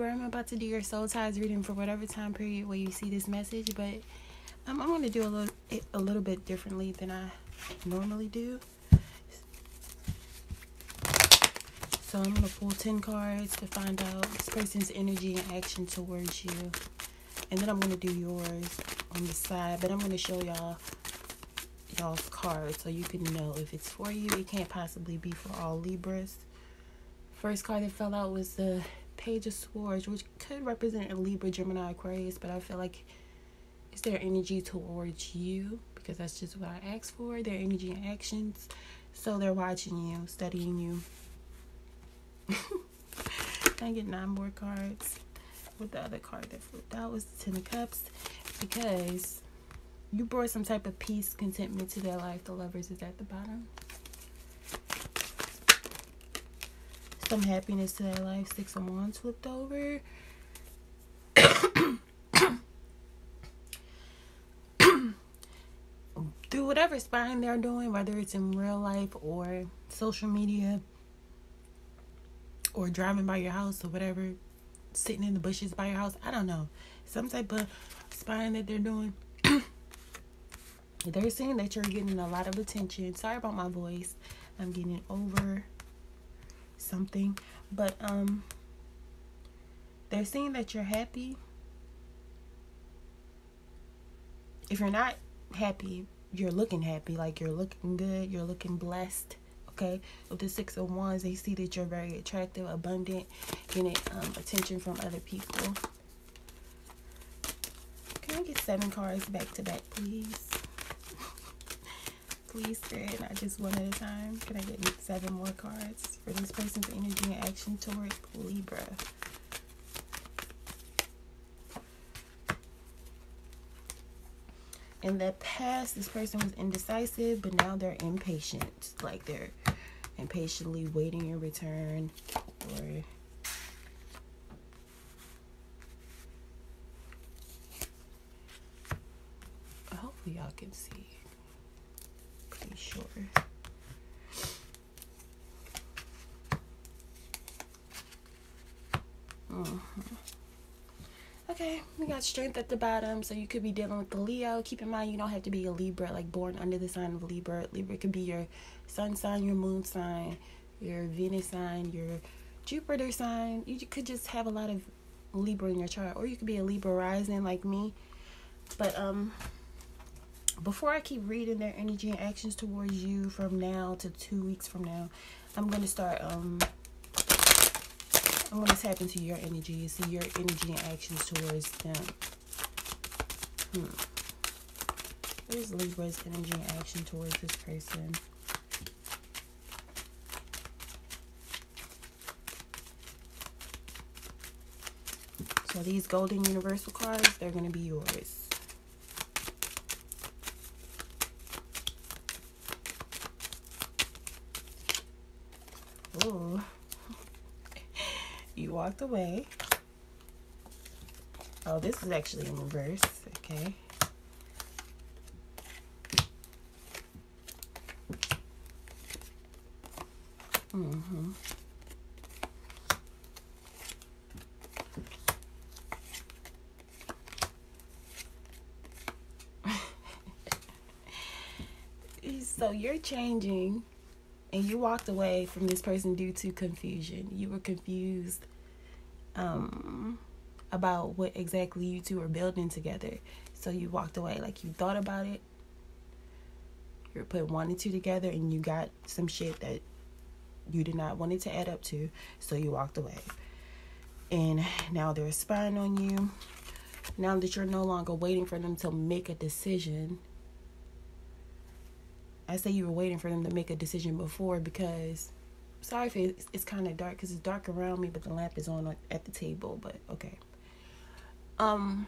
I'm about to do your soul ties reading for whatever time period where you see this message, but I'm going to do a little a little bit differently than I normally do. So I'm going to pull 10 cards to find out this person's energy and action towards you. And then I'm going to do yours on the side, but I'm going to show y'all y'all's cards so you can know if it's for you. It can't possibly be for all Libras. First card that fell out was the Page of Swords, which could represent a Libra, Gemini, Aquarius, but I feel like it's their energy towards you because that's just what I asked for. Their energy and actions. So they're watching you, studying you. I get nine more cards. With the other card that flipped out was the Ten of Cups because you brought some type of peace, contentment to their life. The lovers is at the bottom. Some happiness to their life. Six of Wands flipped over. Through whatever spying they're doing, whether it's in real life or social media or driving by your house or whatever, sitting in the bushes by your house, I don't know. Some type of spying that they're doing. they're saying that you're getting a lot of attention. Sorry about my voice. I'm getting over something, but um they're saying that you're happy. If you're not happy, you're looking happy, like you're looking good, you're looking blessed. Okay, with the six of wands, they see that you're very attractive, abundant, getting um, attention from other people. Can I get seven cards back to back, please? Please, Spirit, not just one at a time. Can I get seven more cards for this person's energy and action toward Libra? In the past, this person was indecisive, but now they're impatient. Like they're impatiently waiting your return or hopefully y'all can see sure. Mm-hmm. Okay, we got strength at the bottom, so you could be dealing with the Leo. Keep in mind, you don't have to be a Libra, like born under the sign of Libra. Libra could be your sun sign, your moon sign, your Venus sign, your Jupiter sign. You could just have a lot of Libra in your chart, or you could be a Libra rising like me. But um, before I keep reading their energy and actions towards you from now to two weeks from now, I'm gonna start um I'm gonna tap into your energy, see your energy and actions towards them. Hmm. What is Libra's energy and action towards this person? So these golden universal cards, they're gonna be yours. Oh, you walked away. Oh, this is actually in reverse. Okay. Mm-hmm. so you're changing and you walked away from this person due to confusion. You were confused um, about what exactly you two were building together. So you walked away. Like you thought about it. You putting one and two together, and you got some shit that you did not want it to add up to. So you walked away. And now they're spying on you. Now that you're no longer waiting for them to make a decision I say you were waiting for them to make a decision before because sorry if it's, it's kind of dark because it's dark around me, but the lamp is on at the table. But okay. Um,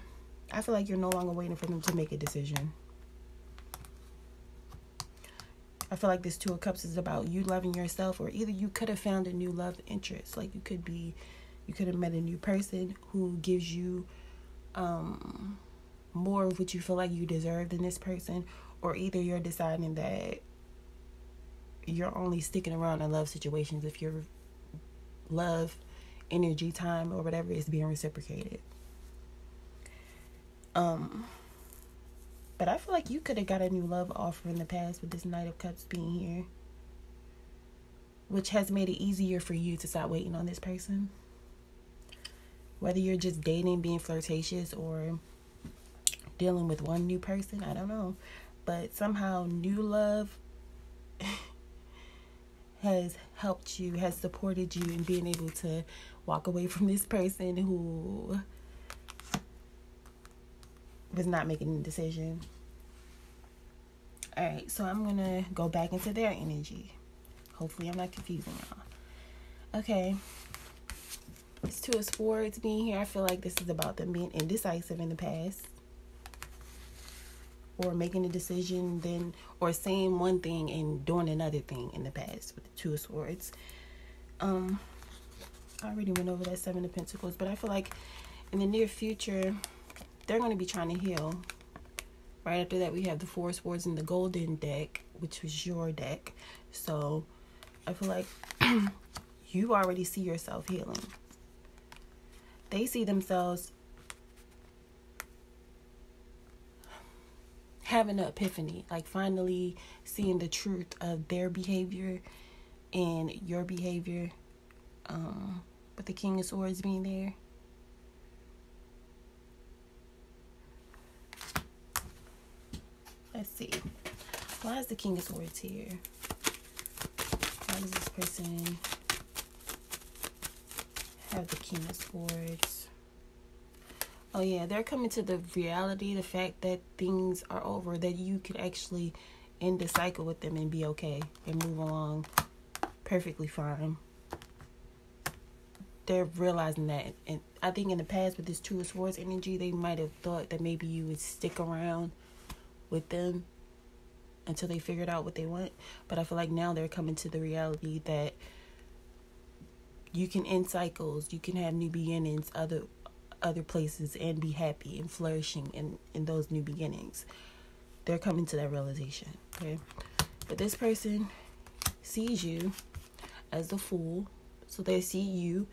I feel like you're no longer waiting for them to make a decision. I feel like this Two of Cups is about you loving yourself, or either you could have found a new love interest. Like you could be, you could have met a new person who gives you um, more of what you feel like you deserve than this person, or either you're deciding that you're only sticking around in love situations if your love energy, time, or whatever is being reciprocated. Um, but I feel like you could have got a new love offer in the past with this Knight of Cups being here, which has made it easier for you to stop waiting on this person. Whether you're just dating, being flirtatious, or dealing with one new person, I don't know. But somehow, new love has helped you, has supported you in being able to walk away from this person who was not making a decision. All right, so I'm gonna go back into their energy. Hopefully, I'm not confusing y'all. Okay, it's two of swords being here. I feel like this is about them being indecisive in the past, or making a decision, then or saying one thing and doing another thing in the past with the two of swords. Um, I already went over that seven of pentacles, but I feel like in the near future they're going to be trying to heal. Right after that, we have the Four Swords in the Golden deck, which was your deck. So I feel like you already see yourself healing. They see themselves having an epiphany, like finally seeing the truth of their behavior and your behavior. Um, with the King of Swords being there. Let's see. Why is the King of Swords here? Why does this person have the King of Swords? Oh yeah, they're coming to the reality, the fact that things are over, that you could actually end the cycle with them and be okay and move along perfectly fine. They're realizing that, and I think in the past with this Two of Swords energy, they might have thought that maybe you would stick around with them until they figured out what they want. But I feel like now they're coming to the reality that you can end cycles, you can have new beginnings, other other places and be happy and flourishing in, in those new beginnings. They're coming to that realization. Okay. But this person sees you as the fool. So they see you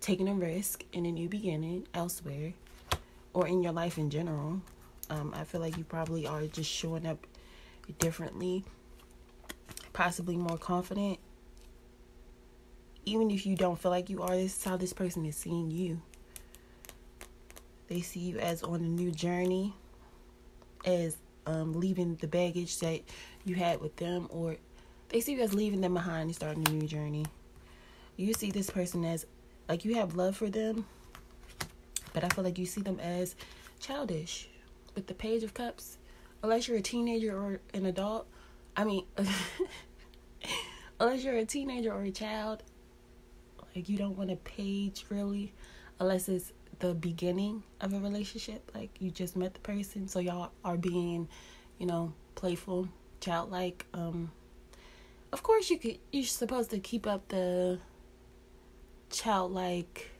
taking a risk in a new beginning elsewhere or in your life in general. Um, I feel like you probably are just showing up differently, possibly more confident. Even if you don't feel like you are, this is how this person is seeing you. They see you as on a new journey, as um, leaving the baggage that you had with them, or they see you as leaving them behind and starting a new journey. You see this person as like you have love for them, but I feel like you see them as childish with the Page of Cups, unless you're a teenager or an adult. I mean, unless you're a teenager or a child, like you don't want a page really, unless it's the beginning of a relationship. Like you just met the person, so y'all are being, you know, playful, childlike. Um, of course, you could. You're supposed to keep up the childlike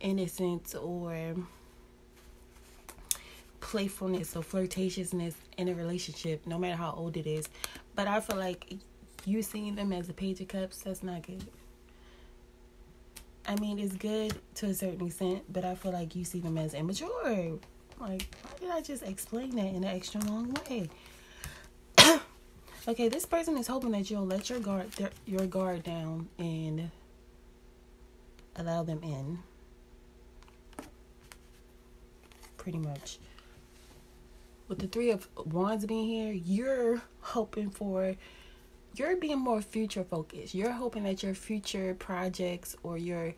innocence or playfulness or flirtatiousness in a relationship, no matter how old it is. But I feel like you seeing them as a page of cups, that's not good. I mean, it's good to a certain extent, but I feel like you see them as immature. Like, why did I just explain that in an extra long way? okay, this person is hoping that you'll let your guard your guard down and allow them in. Pretty much with the three of wands being here, you're hoping for you're being more future focused. You're hoping that your future projects or your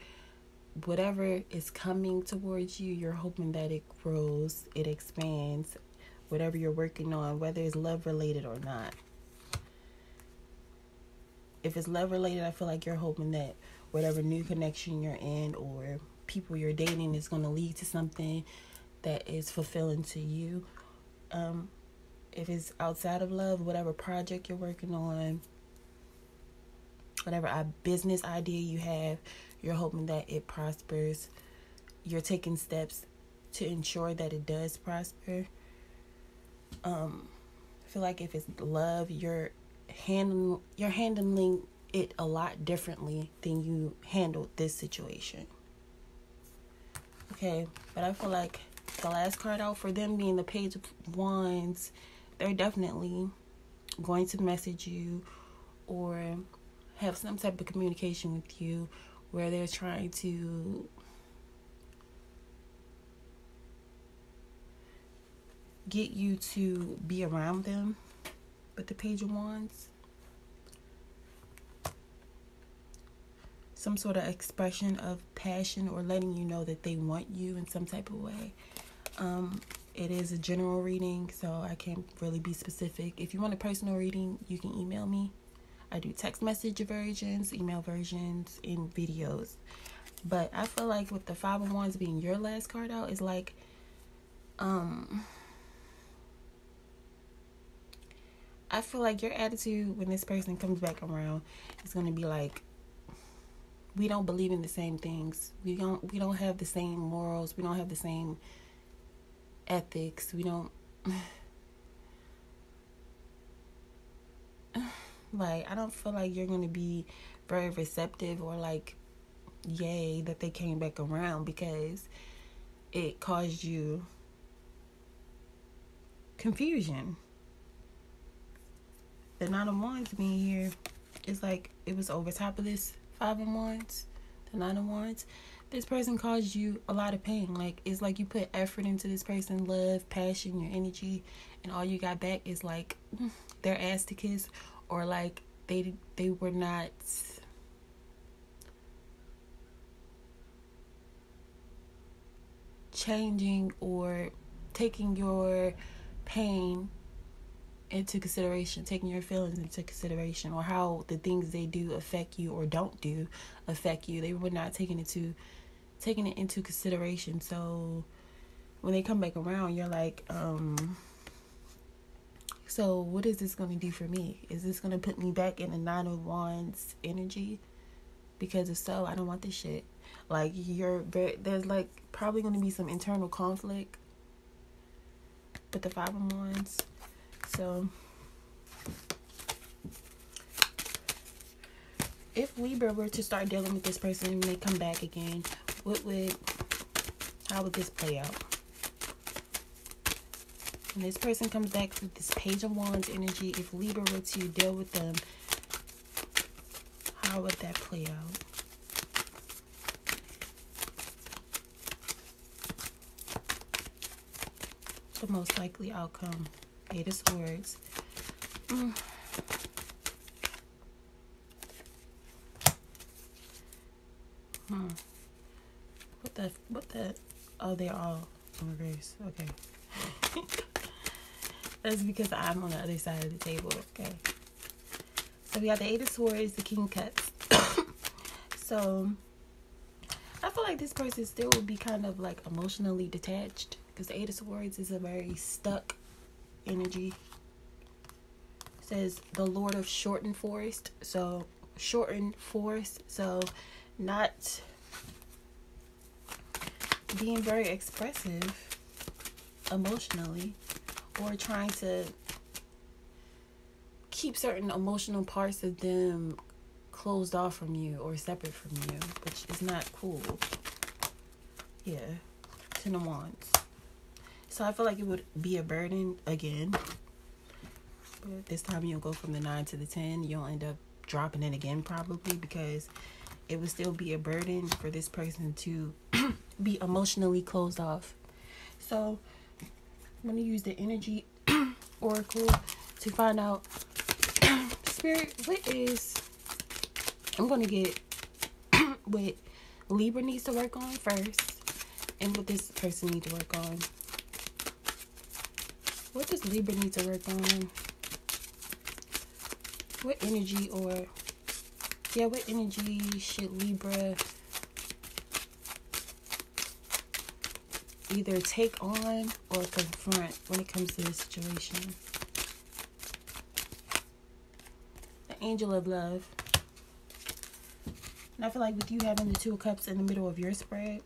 whatever is coming towards you, you're hoping that it grows, it expands, whatever you're working on, whether it's love related or not. If it's love related, I feel like you're hoping that whatever new connection you're in or people you're dating is going to lead to something that is fulfilling to you um, if it's outside of love, whatever project you're working on, whatever business idea you have, you're hoping that it prospers. You're taking steps to ensure that it does prosper. Um, I feel like if it's love, you're handling you're handling it a lot differently than you handled this situation. Okay, but I feel like the last card out for them being the Page of Wands, they're definitely going to message you or have some type of communication with you where they're trying to get you to be around them with the Page of Wands. Some sort of expression of passion or letting you know that they want you in some type of way. Um, it is a general reading, so I can't really be specific. If you want a personal reading, you can email me. I do text message versions, email versions, and videos. But I feel like with the five of wands being your last card out is like um I feel like your attitude when this person comes back around is going to be like we don't believe in the same things. We don't we don't have the same morals. We don't have the same ethics. We don't like I don't feel like you're going to be very receptive or like yay that they came back around because it caused you confusion the nine of wands being here is like it was over top of this five of wands, the nine of wands. This person caused you a lot of pain. Like it's like you put effort into this person, love, passion, your energy, and all you got back is like their ass to kiss, or like they they were not. changing or taking your pain into consideration, taking your feelings into consideration, or how the things they do affect you or don't do affect you. They were not taking it to taking it into consideration. So when they come back around, you're like, um, so what is this going to do for me? Is this going to put me back in the nine of wands energy? Because if so, I don't want this shit. Like you're very, there's like probably going to be some internal conflict with the five of wands so, if Libra were to start dealing with this person and they come back again, what would, how would this play out? When this person comes back with this Page of Wands energy, if Libra were to deal with them, how would that play out? The most likely outcome. Eight of Swords. Mm. Hmm. What the? What the? Oh, they're all in reverse. Okay. That's because I'm on the other side of the table. Okay. So we got the Eight of Swords, the King of Cups. so I feel like this person still would be kind of like emotionally detached because the Eight of Swords is a very stuck energy it says the lord of shortened force so shortened force so not being very expressive emotionally or trying to keep certain emotional parts of them closed off from you or separate from you which is not cool yeah ten of wands so I feel like it would be a burden again. But this time you'll go from the 9 to the 10. You'll end up dropping it again probably because it would still be a burden for this person to be emotionally closed off. So I'm going to use the energy oracle to find out spirit what is I'm going to get what Libra needs to work on first and what this person needs to work on what does Libra need to work on? What energy or yeah, what energy should Libra either take on or confront when it comes to this situation? The angel of love. And I feel like with you having the two cups in the middle of your spread,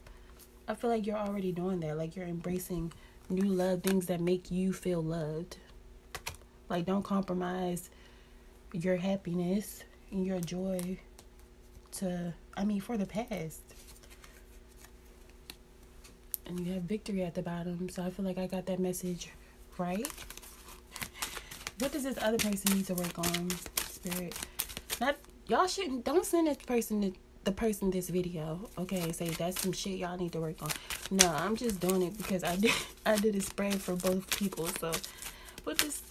I feel like you're already doing that. Like you're embracing new love, things that make you feel loved. Like, don't compromise your happiness, and your joy to, I mean, for the past. And you have victory at the bottom. So I feel like I got that message right. What does this other person need to work on, Spirit? Not y'all shouldn't don't send this person to, the person this video. Okay, say that's some shit y'all need to work on. No, I'm just doing it because I did I did a spread for both people. So what does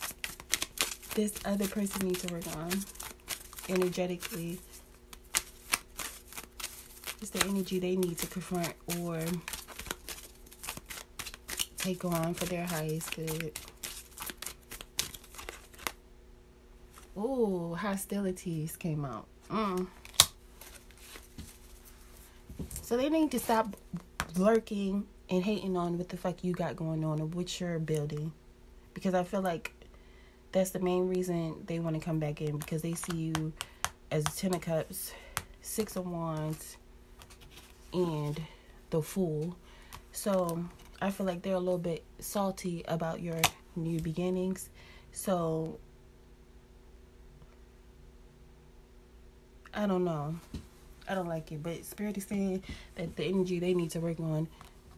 this other person need to work on energetically? is the energy they need to confront or take on for their highest good. Oh, hostilities came out. Mm. So they need to stop lurking and hating on what the fuck you got going on or what you're building. Because I feel like that's the main reason they want to come back in because they see you as Ten of Cups, Six of Wands, and the Fool. So I feel like they're a little bit salty about your new beginnings. So I don't know. I don't like it. But Spirit is saying that the energy they need to work on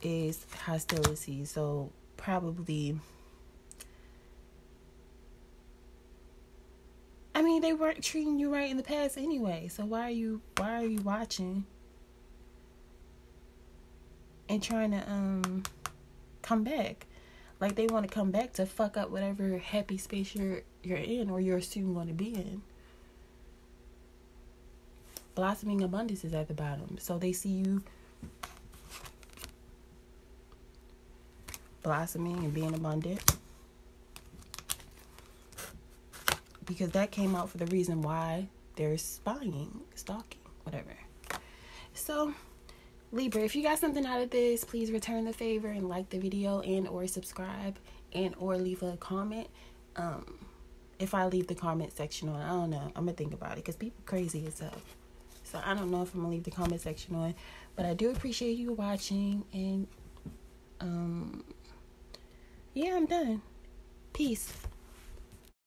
is hostility. So probably I mean they weren't treating you right in the past anyway. So why are you why are you watching and trying to um come back? Like they want to come back to fuck up whatever happy space you're you're in or you're soon going to be in blossoming abundance is at the bottom. So they see you blossoming and being abundant. Because that came out for the reason why they're spying, stalking, whatever. So, Libra, if you got something out of this, please return the favor and like the video and or subscribe and or leave a comment. Um, if I leave the comment section on, I don't know. I'm gonna think about it because people crazy as hell. So I don't know if I'm gonna leave the comment section on, but I do appreciate you watching and um yeah, I'm done. Peace.